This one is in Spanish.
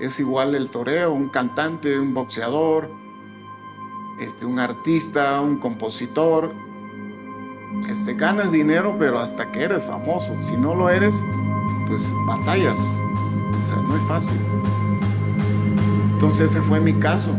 es igual el toreo, un cantante, un boxeador, este, un artista, un compositor. Este, ganas dinero, pero hasta que eres famoso. Si no lo eres, pues batallas. O sea, no es fácil. Entonces ese fue mi caso.